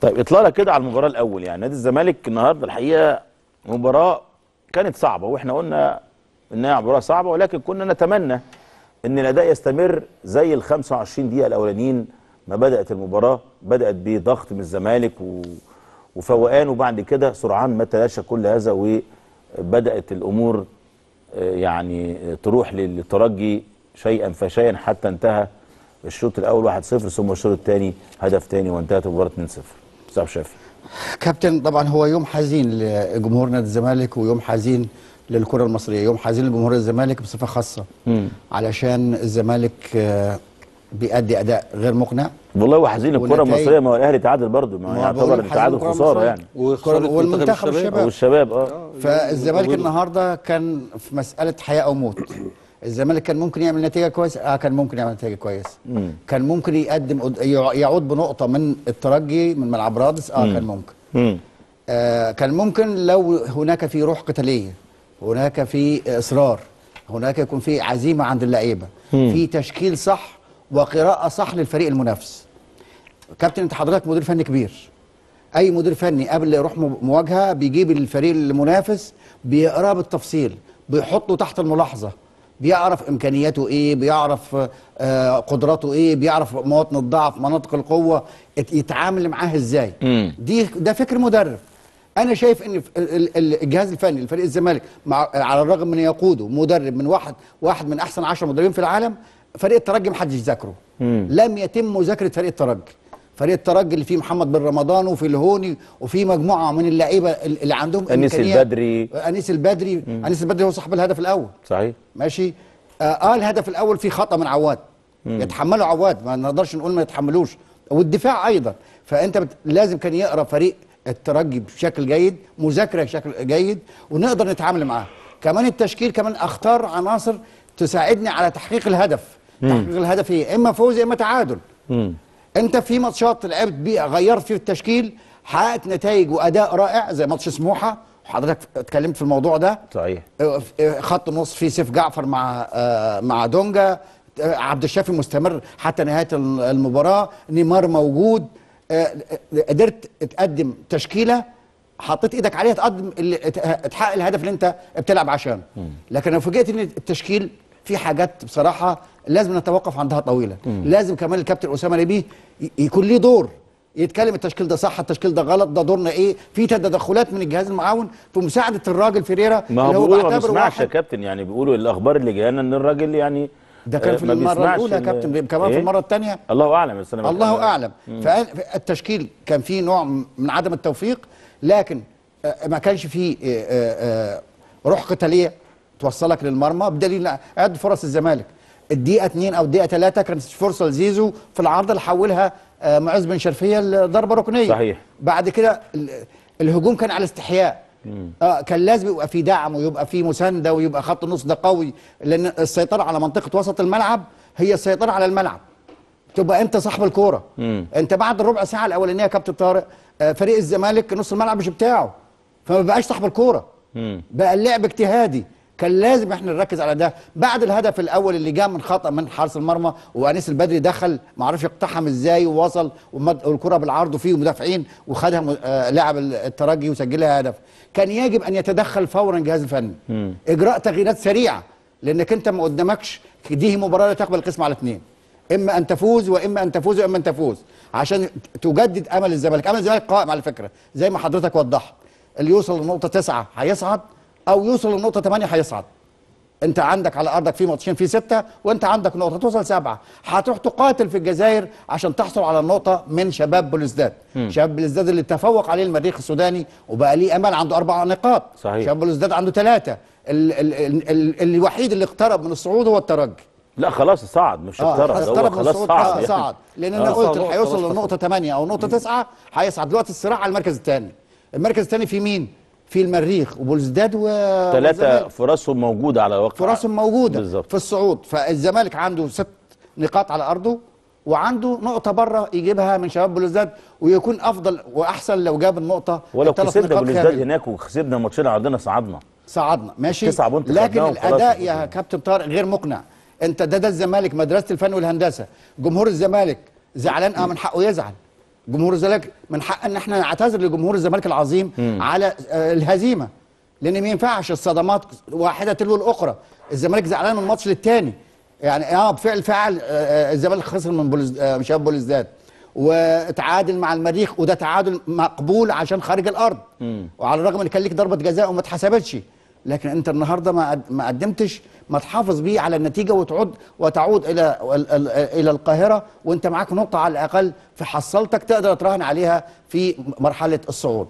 طيب اطلالك كده على المباراة الأول يعني نادي الزمالك النهارده الحقيقة مباراة كانت صعبة وإحنا قلنا انها مباراة صعبة ولكن كنا نتمنى إن الأداء يستمر زي ال 25 دقيقة الأولانيين ما بدأت المباراة بدأت بضغط من الزمالك و... وفوقان وبعد كده سرعان ما تلاشى كل هذا وبدأت الأمور آه، يعني آه، تروح للترجي شيئا فشيئا حتى انتهى الشوط الأول 1-0 ثم الشوط الثاني هدف ثاني وانتهت المباراه 2-0 مصطفى شافي كابتن طبعا هو يوم حزين لجمهور نادي الزمالك ويوم حزين للكرة المصرية يوم حزين لجمهور الزمالك بصفة خاصة علشان الزمالك آه، بيأدي أداء غير مقنع والله هو حزين الكره المصرية ما هو الأهلي تعادل برضه ما يعتبر التعادل خسارة. يعني والمنتخب الشباب. والشباب آه فالزمالك. النهارده كان في مسألة حياة أو موت الزمالك كان ممكن يعمل نتيجة كويسه آه كان ممكن يعمل نتيجة كويسه كان ممكن يقدم قد- يع- يعود بنقطة من الترجي من ملعب رادس آه كان ممكن. مم. آه كان ممكن لو هناك في روح قتالية هناك في إصرار هناك يكون في عزيمة عند اللعيبة. في تشكيل صح وقراءة صح للفريق المنافس. كابتن انت حضرتك مدير فني كبير. أي مدير فني قبل يروح مو- مواجهة بيجيب الفريق المنافس بيقراه بالتفصيل بيحطه تحت الملاحظة. بيعرف إمكانياته إيه بيعرف آه قدراته إيه بيعرف مواطن الضعف مناطق القوة يتعامل معاه إزاي. مم. دي ده فكر مدرب. أنا شايف إن ال- ال- ال- الجهاز الفني لفريق الزمالك مع على الرغم من يقوده مدرب من واحد واحد من أحسن 10 مدربين في العالم فريق الترجي محدش ذاكره. لم يتم مذاكرة فريق الترجي. فريق الترجي اللي فيه محمد بن رمضان وفي الهوني وفي مجموعة من اللعيبة اللي عندهم إمكانيات. البدري. أنيس البدري. أنيس البدري هو صاحب الهدف الأول. صحيح. ماشي. آه, آه الهدف الأول فيه خطأ من عواد. يتحمله عواد. ما نقدرش نقول ما يتحملوش. والدفاع أيضا. فأنت بت... لازم كان يقرأ فريق الترجي بشكل جيد مذاكرة بشكل جيد ونقدر نتعامل معاه. كمان التشكيل كمان أختار عناصر تساعدني على تحقيق الهدف. تحقيق الهدف هي إما فوز يا إما تعادل. انت في ماتشات لعبت بيه غيرت فيه التشكيل حققت نتائج وأداء رائع زي ماتش سموحة. وحضرتك اتكلمت في الموضوع ده. صحيح. خط النص فيه سيف جعفر مع آه، مع دونجا. عبد الشافي مستمر حتى نهاية المباراة. نيمار موجود. قدرت تقدم تشكيلة. حطيت إيدك عليها تقدم اللي تحقق الهدف اللي انت بتلعب عشانه. لكن لو فوجئت ان التشكيل في حاجات بصراحة لازم نتوقف عندها طويلا لازم كمان الكابتن أسامة نبيه يكون ليه دور. يتكلم التشكيل ده صح التشكيل ده غلط ده دورنا إيه؟ في تدخلات من الجهاز المعاون في مساعدة الراجل فيريرا ما هو بيقولوا ما بيسمعش يا كابتن يعني بيقولوا الأخبار اللي جاية إن الراجل يعني ده كان آه، في المرة الأولى يا كابتن كمان في إيه؟ المرة الثانية الله أعلم بس أنا الله أعلم. فالتشكيل كان فيه نوع من عدم التوفيق لكن آه، ما كانش فيه آه، روح قتالية. توصلك للمرمى بدليل عد فرص الزمالك. الدقيقة 2 أو الدقيقة 3 كانت فرصة لزيزو في العارضه اللي حولها آه، معز بن شرفية لضربة ركنية. صحيح. بعد كده ال- الهجوم كان على استحياء. آه كان لازم يبقى في دعم ويبقى في مساندة ويبقى خط النص ده قوي لأن السيطرة على منطقة وسط الملعب هي السيطرة على الملعب. تبقى أنت صاحب الكورة. أنت بعد الربع ساعة الأولانية يا كابتن طارق آه، فريق الزمالك نص الملعب مش بتاعه فما بقاش صاحب الكورة. بقى اللعب اجتهادي. كان لازم إحنا نركز على ده. بعد الهدف الأول اللي جاء من خطأ من حارس المرمى وأنيس البدري دخل ما عرفش يقتحم إزاي ووصل والكره بالعرض فيه مدافعين وخدها آه، لاعب الترجي وسجلها هدف. كان يجب أن يتدخل فورا الجهاز الفني. إجراء تغييرات سريعه لأنك أنت ما قدامكش دي مباراة لا تقبل القسم على اثنين إما أن تفوز وإما أن تفوز وإما أن تفوز. عشان تجدد أمل الزمالك. أمل الزمالك قائم على فكرة زي ما حضرتك وضحت. اللي يوصل لنقطة تسعة هيصعد أو يوصل لنقطة 8 هيصعد. أنت عندك على أرضك في ماتشين في ستة وأنت عندك نقطة توصل سبعة. هتروح تقاتل في الجزائر عشان تحصل على النقطه من شباب بلوزداد شباب بلوزداد اللي تفوق عليه المريخ السوداني وبقى ليه أمل عنده أربع نقاط. صحيح. شباب بلوزداد عنده ثلاثة. ال ال ال ال الوحيد اللي اقترب من الصعود هو الترجي. لا خلاص صعد مش آه اقترب. ده هو خلاص صعد. آه يعني. صعد. لأن أنا آه. قلت اللي هيوصل للنقطه 8 أو نقطة 9 هيصعد دلوقتي الصراع على المركز الثاني. المركز الثاني في مين؟ في المريخ وبولزداد و ثلاثة. فرصهم موجودة على وقت فرصهم موجودة بالظبط في الصعود. فالزمالك عنده ست نقاط على أرضه وعنده نقطة بره يجيبها من شباب بلوزداد ويكون أفضل وأحسن لو جاب النقطة ولو كسبنا بلوزداد. هناك وكسبنا ماتشين عندنا صعدنا. صعدنا. ماشي؟ بونت لكن. الأداء يا كابتن طارق غير مقنع. انت ده ده الزمالك مدرسة الفن والهندسة. جمهور الزمالك زعلان آه من حقه يزعل. جمهور الزمالك من حق ان إحنا نعتذر لجمهور الزمالك العظيم على آه، الهزيمة. لأن ما ينفعش الصدمات واحدة تلو الأخرى. الزمالك زعلان من ماتش للتاني. يعني آه بفعل فعل آه، آه، الزمالك خسر من بولز آه، شباب بولزداد وتعادل مع المريخ وده تعادل مقبول عشان خارج الأرض. وعلى الرغم إن كان ليك ضربة جزاء وما اتحسبتش. لكن أنت النهارده ما قدمتش ما تحافظ بيه على النتيجة وتعود وتعود إلى ال- ال- إلى القاهرة وأنت معاك نقطة على الأقل في حصلتك تقدر تراهن عليها في مرحلة الصعود.